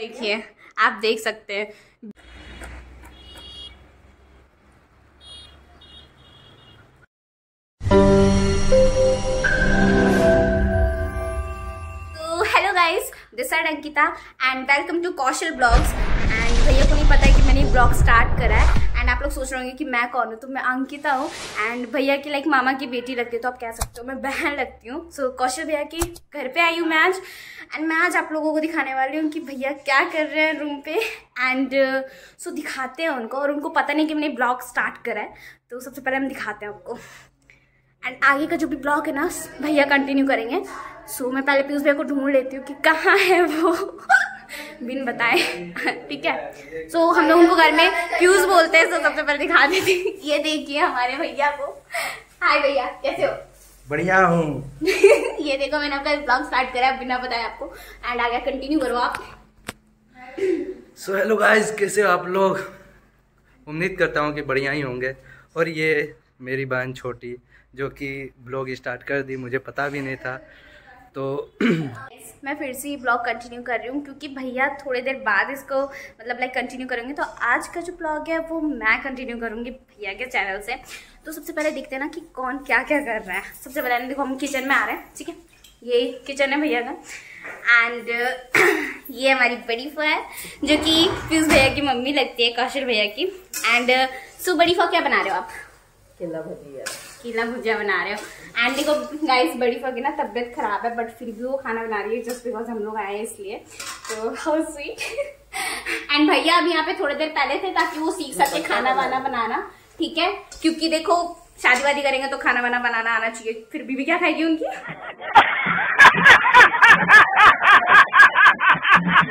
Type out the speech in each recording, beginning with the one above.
देखिए, आप देख सकते हैं। तो this are Ankita and welcome to Kaushal vlogs and भैया को नहीं पता है कि मैंने ब्लॉग स्टार्ट करा है। आप लोग सोच रहे होंगे कि मैं कौन हूँ? तो मैं अंकिता हूँ। एंड भैया की लाइक मामा की बेटी लगती है तो आप कह सकते हो मैं बहन लगती हूँ। सो so, कौशल भैया के घर पे आई हूँ मैं आज। एंड मैं आज आप लोगों को दिखाने वाली हूँ कि भैया क्या कर रहे हैं रूम पे। एंड सो so, दिखाते हैं उनको और उनको पता नहीं कि मैंने ब्लॉग स्टार्ट करा है। तो सबसे पहले हम दिखाते हैं आपको। एंड आगे का जो भी ब्लॉग है ना भैया कंटिन्यू करेंगे। सो so, मैं पहले पीयूष भैया को ढूंढ लेती हूँ कि कहाँ है वो। बिन बताए। ठीक है? सो so, हम लोग उनको घर में पीयूष बोलते हैं तो सबसे पहले दिखा देती ये देखिए हमारे भैया को। हाय भैया कैसे हो? बढ़िया हूँ। ये देखो मैंने आपका ब्लॉग स्टार्ट करा बिना बताए आपको। एंड आगे कंटिन्यू करो आप। सो हेलो गाइस कैसे हो आप लोग? उम्मीद करता हूँ कि बढ़िया ही होंगे। और ये मेरी बहन छोटी जो कि ब्लॉग स्टार्ट कर दी मुझे पता भी नहीं था। तो मैं फिर से ये ब्लॉग कंटिन्यू कर रही हूँ, क्योंकि भैया थोड़ी देर बाद इसको मतलब लाइक कंटिन्यू करेंगे। तो आज का जो ब्लॉग है, वो मैं कंटिन्यू करूँगी भैया के चैनल से। तो सबसे पहले देखते हैं ना कि कौन क्या क्या कर रहा है। सबसे पहले देखो, हम किचन में आ रहे हैं, ठीक है? ये किचन है भैया का। एंड ये हमारी बड़ी फुआ है, जो कि पीयूष भैया की मम्मी लगती है, कौशल भैया की। एंड सो बड़ी फुआ क्या बना रहे हो आप? कीला भुजिया बना रहे हो। एंड देखो गाइस बड़ी फुआ की ना तबीयत खराब है बट फिर भी वो खाना बना रही है जस्ट बिकॉज़ हम लोग आए हैं इसलिए। तो हाउ स्वीट एंड भैया अभी यहाँ पे थोड़ी देर पहले थे ताकि वो सीख सके खाना वाना बनाना ठीक है? क्योंकि देखो शादी वादी करेंगे तो खाना वाना बनाना आना चाहिए। फिर बीबी क्या खाएगी उनकी?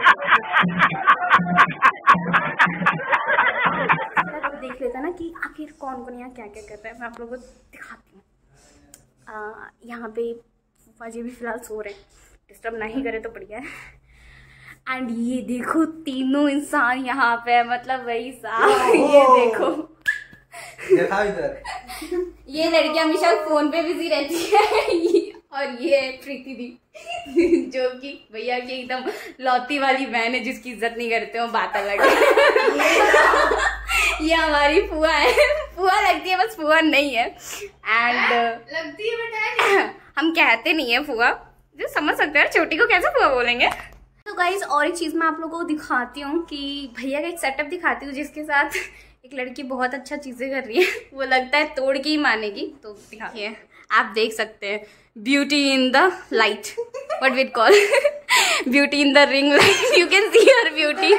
कौन कौन यहाँ क्या क्या कर रहा है मैं आप लोगों को दिखाती हूँ। यहाँ पे फूफा जी भी फ़िलहाल सो रहे हैं। डिस्टर्ब नहीं करे तो बढ़िया है। एंड ये देखो तीनों इंसान यहाँ पे है मतलब वही सा ये देखो। ये लड़की हमेशा फ़ोन पे बिज़ी रहती है और ये है प्रीति दी जो कि भैया की एकदम लौती वाली बहन है जिसकी इज़्ज़त नहीं करते हो बात अलग है। ये हमारी फुआ है। फुआ लगती है बस फुआ नहीं है। एंड लगती है बेटा हम कहते नहीं है फुआ। जो समझ सकते हैं छोटी को कैसे फुआ बोलेंगे? तो गाइज़ और एक चीज़ मैं आप लोगों को दिखाती हूँ कि भैया का एक सेटअप दिखाती हूँ जिसके साथ एक लड़की बहुत अच्छा चीज़ें कर रही है। वो लगता है तोड़ के ही मानेगी। तो दिखाइए आप देख सकते हैं। Beauty in the light what we call beauty in the ring light you can see her beauty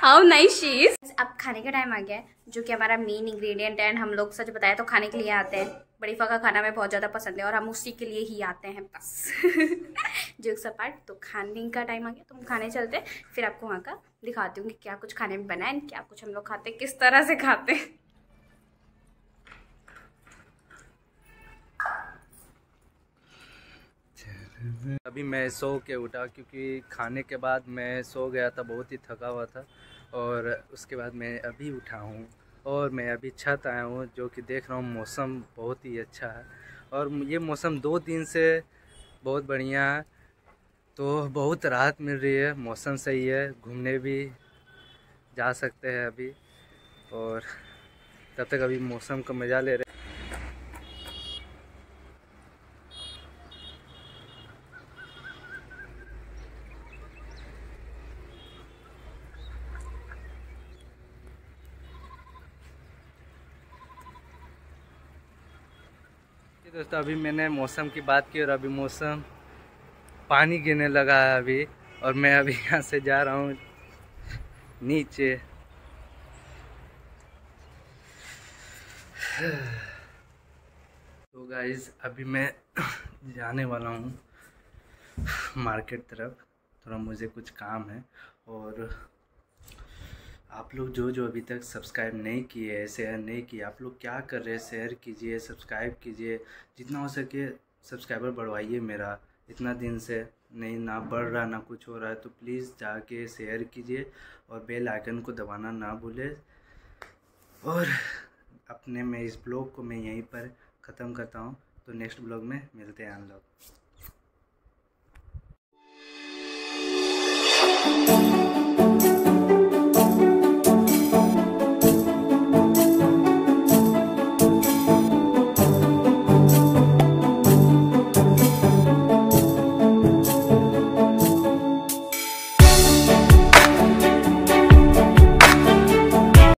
how nice she is अब खाने का टाइम आ गया है, जो कि हमारा मेन इंग्रेडिएंट है एंड हम लोग सच बताए तो खाने के लिए आते हैं। बड़ी फा का खाना हमें बहुत ज़्यादा पसंद है, और हम उसी के लिए ही आते हैं बस। जो सपाट तो खाने का टाइम आ गया तो हम खाने चलते फिर आपको वहाँ का दिखाती हूँ कि क्या कुछ खाने में बनाए क्या कुछ हम लोग खाते किस तरह से खाते हैं। अभी मैं सो के उठा क्योंकि खाने के बाद मैं सो गया था, बहुत ही थका हुआ था और उसके बाद मैं अभी उठा हूँ और मैं अभी छत आया हूँ जो कि देख रहा हूँ मौसम बहुत ही अच्छा है और ये मौसम दो दिन से बहुत बढ़िया है। तो बहुत राहत मिल रही है, मौसम सही है, घूमने भी जा सकते हैं अभी और तब तक अभी मौसम का मज़ा ले रहे दोस्तों, अभी मैंने मौसम की बात की और अभी मौसम पानी गिरने लगा है अभी और मैं अभी यहाँ से जा रहा हूँ नीचे। तो गाइज़ अभी मैं जाने वाला हूँ मार्केट तरफ़। थोड़ा मुझे कुछ काम है और आप लोग जो जो अभी तक सब्सक्राइब नहीं किए हैं शेयर नहीं किए, आप लोग क्या कर रहे हैं शेयर कीजिए सब्सक्राइब कीजिए। जितना हो सके सब्सक्राइबर बढ़वाइए मेरा। इतना दिन से नहीं, ना बढ़ रहा, ना कुछ हो रहा है तो प्लीज़ जाके शेयर कीजिए और बेल आइकन को दबाना ना भूलें। और अपने में इस ब्लॉग को मैं यहीं पर ख़त्म करता हूँ। तो नेक्स्ट ब्लॉग में मिलते हैं हम लोग।